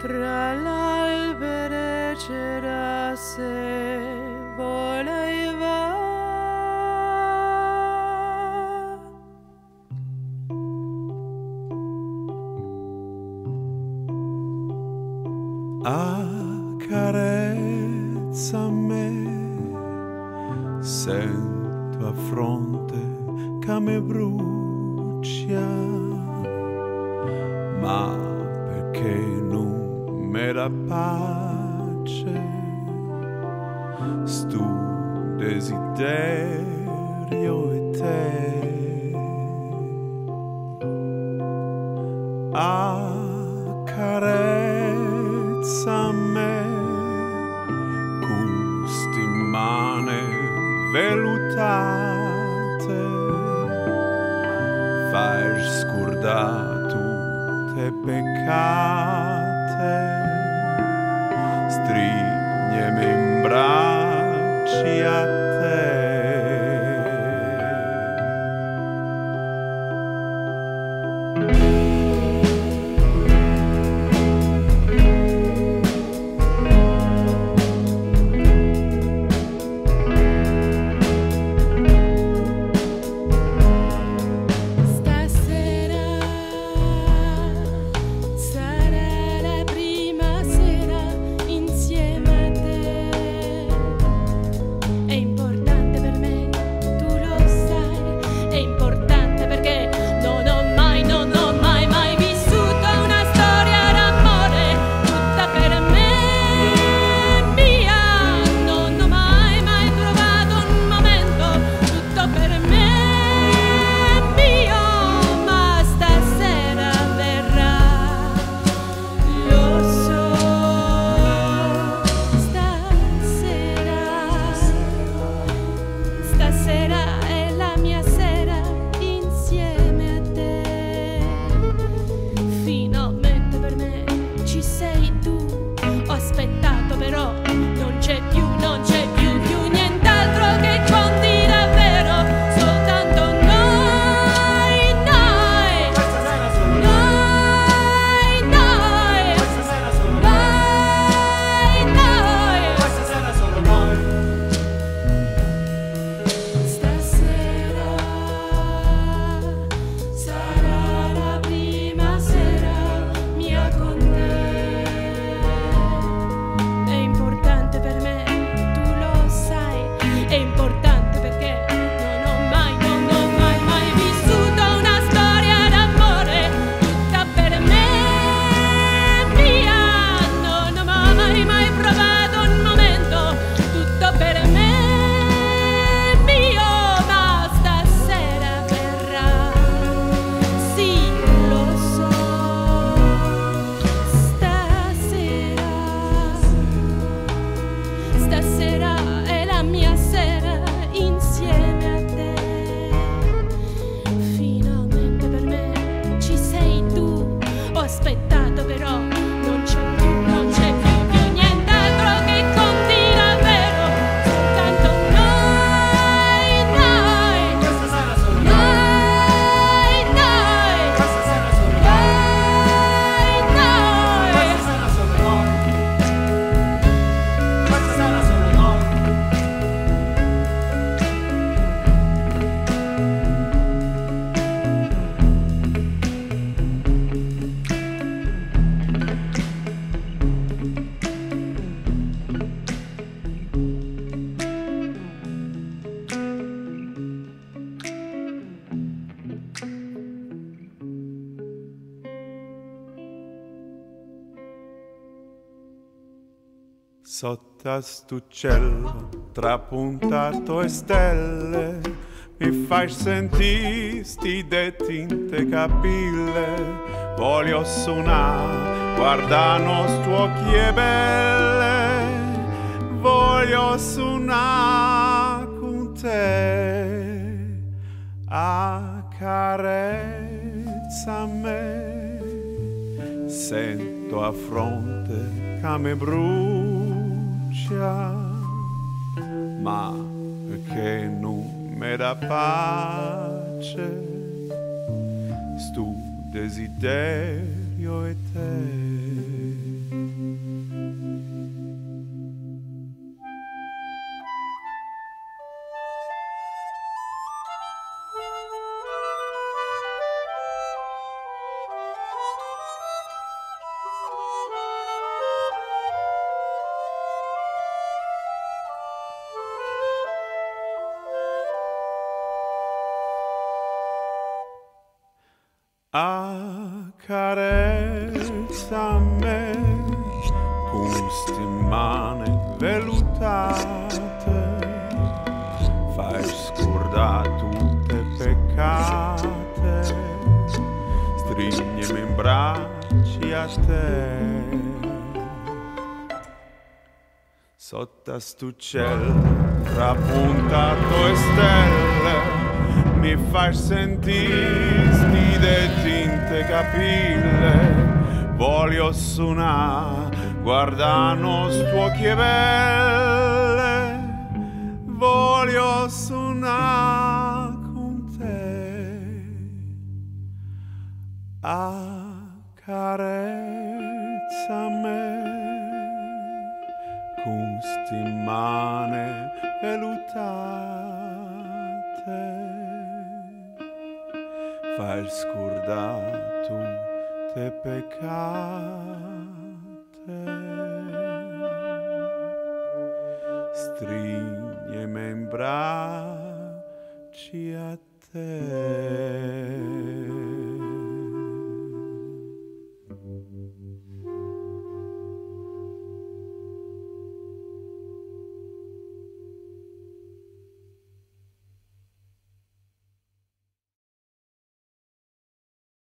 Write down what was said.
tra l'albere c'era se voleva accarezza me sento a fronte che mi brucia ma era pace. three. sotto Sott'ast'uccello trapuntato e stelle. Mi fai sentire sti detti capille voglio suonare guarda nostri occhi e belle. Voglio suonare con te a accarezza me. Sento a fronte che mi brucia. ma che non me dà pace, stu desiderio eterno. A careța mea cu stimane velutată Faci scurda tutte pecate. Strignemi in bracci a te Sotto astucel trapuntato e stelle Mi fai sentire stide tinte capille voglio suonare guardano sto chievelle voglio suonare con te. Accarezza me con sti mani velutate faci scurdatul de pecate. Stringe-me in braccia te.